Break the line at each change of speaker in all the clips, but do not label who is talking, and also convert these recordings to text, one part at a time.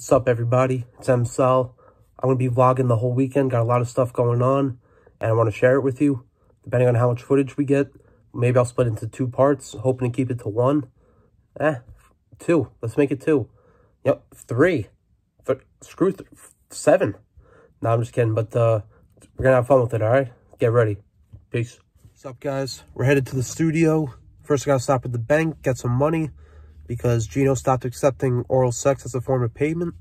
What's up, everybody? It's MCell. I'm going to be vlogging the whole weekend. Got a lot of stuff going on, and I want to share it with you. Depending on how much footage we get, maybe I'll split it into two parts, hoping to keep it to one. Eh, two. Let's make it two. Yep, three. Th screw th seven. No, I'm just kidding, but uh, we're going to have fun with it, all right? Get ready. Peace. What's up, guys? We're headed to the studio. First, I got to stop at the bank, get some money because Gino stopped accepting oral sex as a form of payment.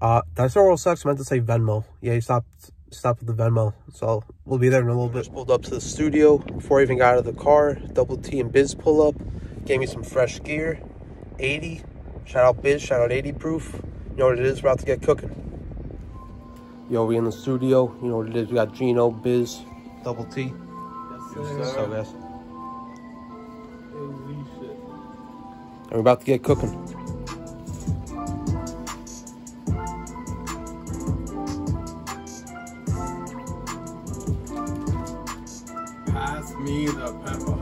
Uh, did I say oral sex? I meant to say Venmo. Yeah, he stopped stopped with the Venmo. So we'll be there in a little bit. Just pulled up to the studio before I even got out of the car. Double T and Biz pull up. Gave me some fresh gear. 80. Shout out Biz. Shout out 80 proof. You know what it is? We're about to get cooking. Yo, we in the studio. You know what it is? We got Gino, Biz, Double T. Yes, sir. What's up, And we're about to get cooking.
Pass me the pepper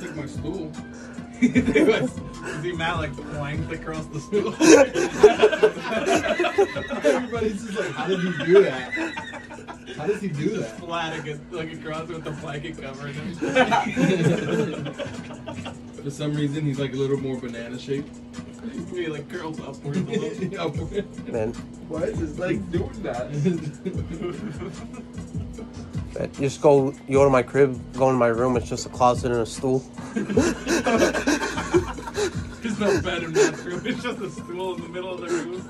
Take my stool. See Matt like planked across the stool. Everybody's just like, how did he do that? How does he do that? Flat against, like across with the blanket covering him. For some reason, he's like a little more banana shaped. He like curls upwards a little. Upward.
Man,
Why is his leg doing that?
you just go, you go to my crib, go in my room, it's just a closet and a stool.
There's no bed in that room. It's just a stool in the middle of the room.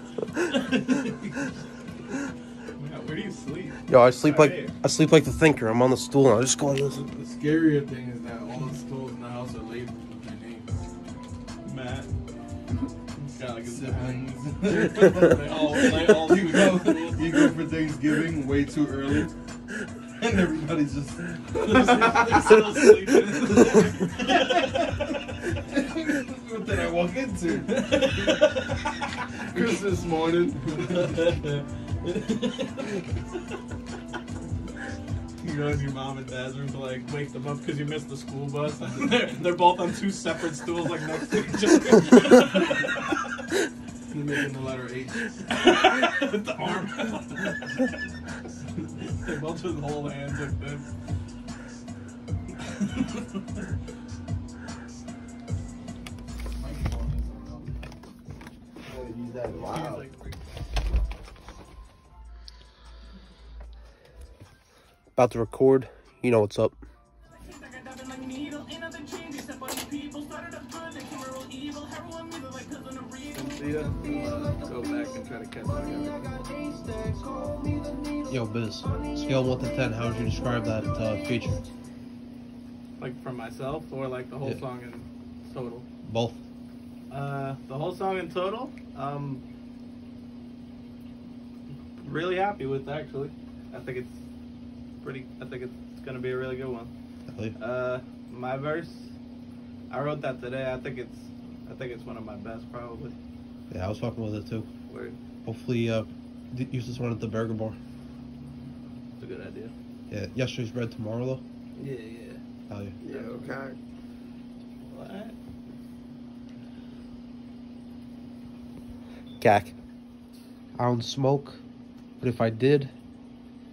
Yeah, Where do you sleep?
Yo, I sleep
Right
like,
here.
I sleep like the thinker. I'm on the stool and I just go like this.
The scarier thing is that all the stools in the house are labeled with your name. Matt. He's got like a siblings. they all, they all
you go, you go for Thanksgiving way too early, and everybody's just.
Still sleeping.
what did I walk into? Christmas morning.
You go in your mom and dad's room to like wake them up because you missed the school bus. they're, they're both on two separate stools like next to each other.
Making the letter H.
the arm. They both just hold hands like this.
Wow.
Like,
About to record. You know what's up.
Ya. Go back and try to catch up.
Yo, Biz. Scale 1 to 10, how would you describe that uh, feature?
Like for myself or like the whole
Yeah.
song in total?
Both.
Uh, the whole song in total, um, really happy with actually. I think it's pretty. I think it's gonna be a really good one. Uh, my verse, I wrote that today. I think it's, I think it's one of my best probably.
Yeah, I was fucking with it too.
Word.
Hopefully, uh, use this one at the burger bar.
It's a good idea.
Yeah, yesterday's bread tomorrow though.
Yeah, yeah.
Hell yeah.
Yeah, okay.
What?
Gack. I don't smoke, but if I did,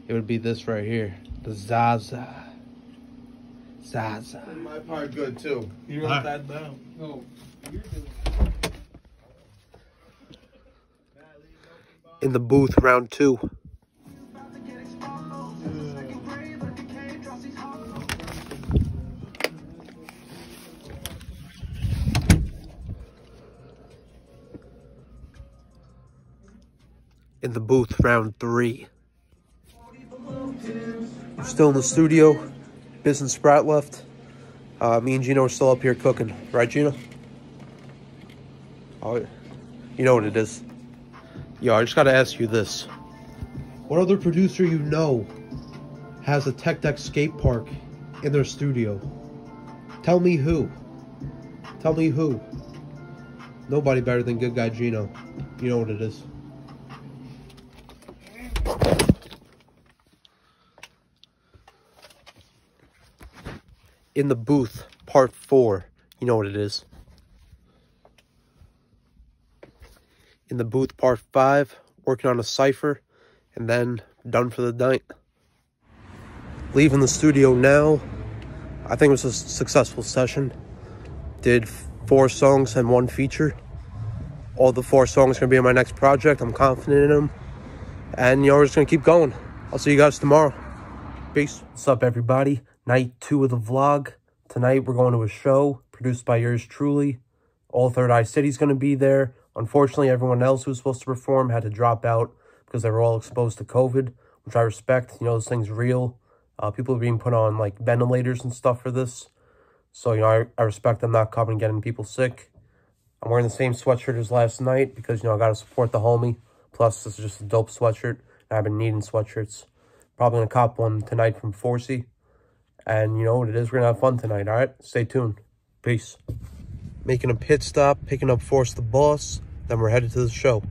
it would be this right here. The Zaza. Zaza.
My part good too.
You wrote
Alright.
that down.
No.
In the booth, round two. In the booth, round three. Still in the studio. Biz and Sprat left. Uh, me and Gino are still up here cooking. Right, Gino? Oh, you know what it is. Yo, I just gotta ask you this. What other producer you know has a Tech Deck skate park in their studio? Tell me who. Tell me who. Nobody better than good guy Gino. You know what it is. In the booth, part four. You know what it is. In the booth, part five, working on a cipher, and then done for the night. Leaving the studio now. I think it was a successful session. Did four songs and one feature. All the four songs are gonna be in my next project. I'm confident in them. And you know, we're just gonna keep going. I'll see you guys tomorrow. Peace. What's up, everybody? Night two of the vlog. Tonight we're going to a show produced by yours truly. All Third Eye City's gonna be there. Unfortunately, everyone else who was supposed to perform had to drop out because they were all exposed to COVID, which I respect. You know, this thing's real. Uh, people are being put on like ventilators and stuff for this. So, you know, I, I respect them not coming and getting people sick. I'm wearing the same sweatshirt as last night because, you know, I got to support the homie. Plus, this is just a dope sweatshirt. I've been needing sweatshirts. Probably going to cop one tonight from Forsey. And you know what it is? We're going to have fun tonight, all right? Stay tuned. Peace. Making a pit stop, picking up Force the Boss. Then we're headed to the show.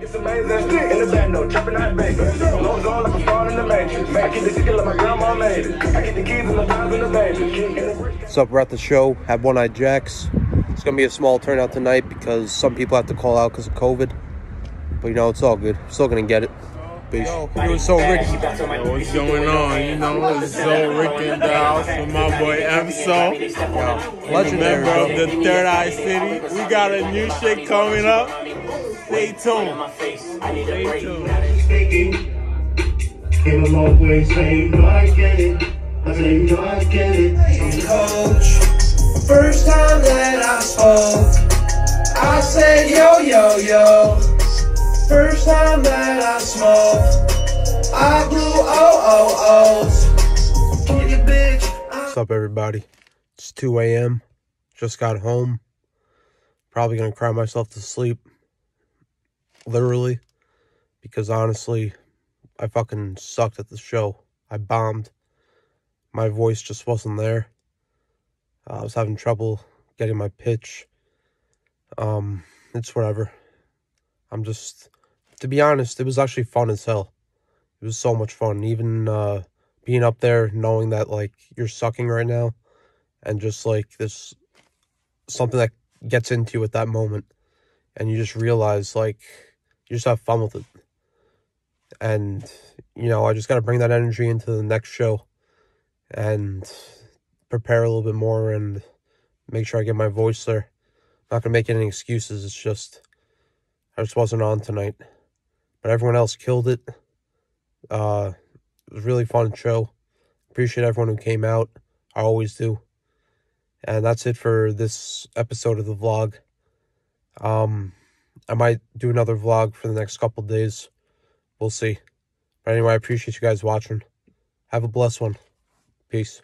It's amazing. In the back, no trapping out baby. Lord's on like a star in the matrix. I get the ticket like my grandma made it. I get the keys and the vibes in the baby.
What's? We're at the show. Have one eyed Jacks. It's gonna be a small turnout tonight because some people have to call out because of COVID. But you know, it's all good. Still gonna get it. Peace. Yo, it was so Ricky.
Yo, what's going on? You know, it's so Rick in the house with my boy Emso.
Legendary,
Member of the Third Eye City. We got a new shit coming up. Stay tuned. Stay tuned.
Came a long way, say you know I get it. I say no, I get it.
coach. First time that I spoke, I said yo yo yo. First time that I smoked, I blew oh oh bitch.
What's up, everybody? It's 2 a.m. Just got home. Probably gonna cry myself to sleep. Literally. Because honestly, I fucking sucked at the show. I bombed. My voice just wasn't there. Uh, I was having trouble getting my pitch. Um, it's whatever. I'm just, to be honest, it was actually fun as hell. It was so much fun. Even uh, being up there, knowing that like you're sucking right now, and just like this, something that gets into you at that moment, and you just realize like you just have fun with it. And you know, I just got to bring that energy into the next show, and prepare a little bit more and make sure I get my voice there. not gonna make any excuses. It's just I just wasn't on tonight, but everyone else killed it. Uh, it was really fun show. Appreciate everyone who came out. I always do. And that's it for this episode of the vlog. Um, I might do another vlog for the next couple days. We'll see. But anyway, I appreciate you guys watching. Have a blessed one. Peace.